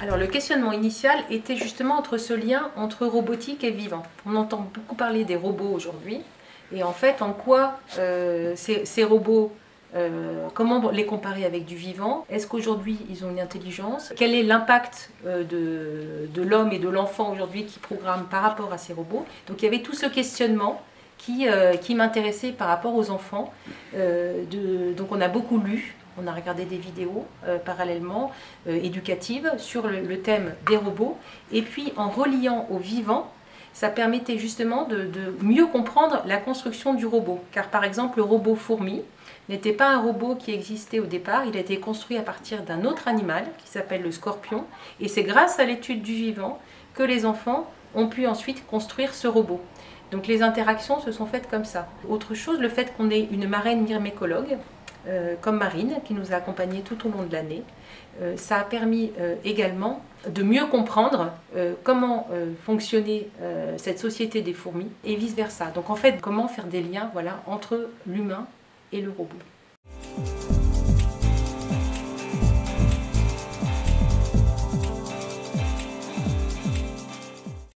Alors le questionnement initial était justement entre ce lien entre robotique et vivant. On entend beaucoup parler des robots aujourd'hui, et en fait en quoi euh, ces, robots, euh, comment les comparer avec du vivant? Est-ce qu'aujourd'hui ils ont une intelligence? Quel est l'impact euh, de, de l'homme et de l'enfant aujourd'hui qui programme par rapport à ces robots? Donc il y avait tout ce questionnement qui, qui m'intéressait par rapport aux enfants. Donc on a beaucoup lu, on a regardé des vidéos euh, parallèlement euh, éducatives sur le, thème des robots. Et puis en reliant au vivant, ça permettait justement de, mieux comprendre la construction du robot. Car par exemple, le robot fourmi n'était pas un robot qui existait au départ, il a été construit à partir d'un autre animal qui s'appelle le scorpion. Et c'est grâce à l'étude du vivant que les enfants ont pu ensuite construire ce robot. Donc les interactions se sont faites comme ça. Autre chose, le fait qu'on ait une marraine myrmécologue, comme Marine, qui nous a accompagnés tout au long de l'année. Euh, ça a permis euh, également de mieux comprendre comment fonctionnait cette société des fourmis et vice-versa. Donc en fait, comment faire des liens voilà, entre l'humain et le robot.